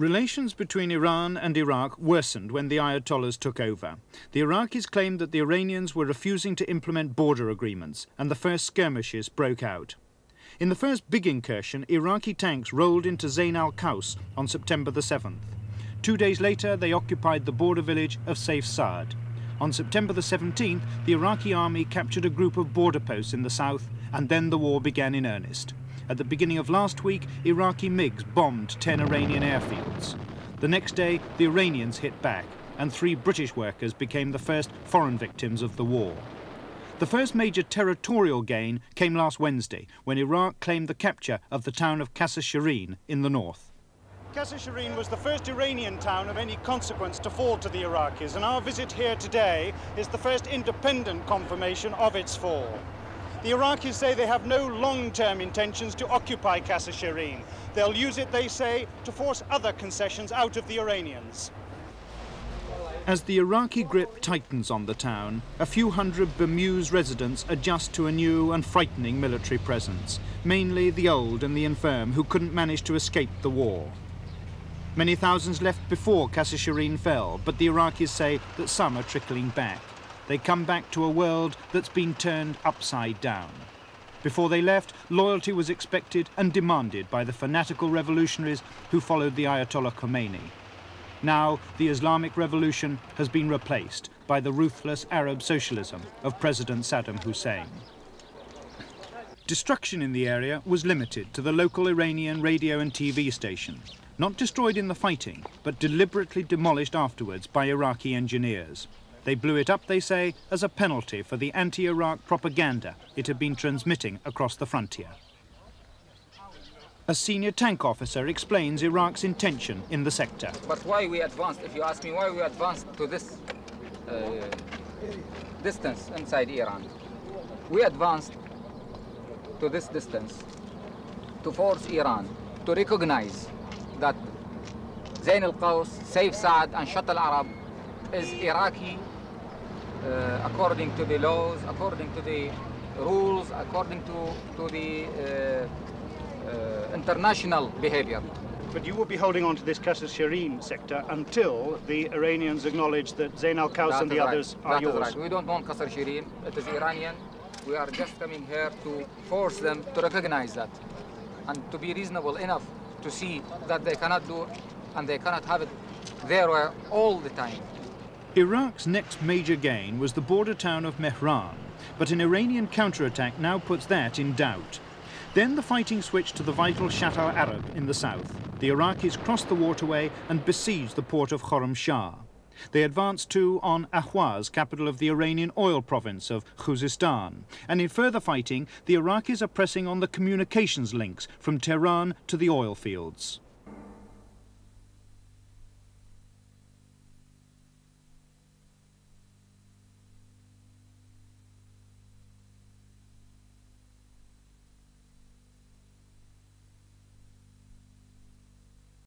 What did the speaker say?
Relations between Iran and Iraq worsened when the Ayatollahs took over. The Iraqis claimed that the Iranians were refusing to implement border agreements, and the first skirmishes broke out. In the first big incursion, Iraqi tanks rolled into Zain al-Qaus on September the 7th. Two days later, they occupied the border village of Saif Saad. On September the 17th, the Iraqi army captured a group of border posts in the south, and then the war began in earnest. At the beginning of last week, Iraqi MiGs bombed 10 Iranian airfields. The next day, the Iranians hit back, and three British workers became the first foreign victims of the war. The first major territorial gain came last Wednesday, when Iraq claimed the capture of the town of Qasr Shirin in the north. Qasr Shirin was the first Iranian town of any consequence to fall to the Iraqis, and our visit here today is the first independent confirmation of its fall. The Iraqis say they have no long-term intentions to occupy Shirin. They'll use it, they say, to force other concessions out of the Iranians. As the Iraqi grip tightens on the town, a few hundred bemused residents adjust to a new and frightening military presence, mainly the old and the infirm who couldn't manage to escape the war. Many thousands left before Shirin fell, but the Iraqis say that some are trickling back. They come back to a world that's been turned upside down. Before they left, loyalty was expected and demanded by the fanatical revolutionaries who followed the Ayatollah Khomeini. Now, the Islamic revolution has been replaced by the ruthless Arab socialism of President Saddam Hussein. Destruction in the area was limited to the local Iranian radio and TV station, not destroyed in the fighting, but deliberately demolished afterwards by Iraqi engineers. They blew it up, they say, as a penalty for the anti-Iraq propaganda it had been transmitting across the frontier. A senior tank officer explains Iraq's intention in the sector. But why we advanced, if you ask me why we advanced to this uh, distance inside Iran, we advanced to this distance to force Iran to recognize that Zain al-Qaus, Saif Saad and Shatt al-Arab is Iraqi uh, according to the laws, according to the rules, according to, to the uh, uh, international behavior. But you will be holding on to this Qasr Shirin sector until the Iranians acknowledge that Zain al-Qaus and the right. others are that yours. Right. We don't want Qasr Shirin. It is Iranian. We are just coming here to force them to recognize that and to be reasonable enough to see that they cannot do and they cannot have it there all the time. Iraq's next major gain was the border town of Mehran, but an Iranian counterattack now puts that in doubt. Then the fighting switched to the vital Shatt al-Arab in the south. The Iraqis crossed the waterway and besieged the port of Khorramshahr. They advanced too on Ahwaz, capital of the Iranian oil province of Khuzestan. And in further fighting, the Iraqis are pressing on the communications links from Tehran to the oil fields.